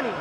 পানি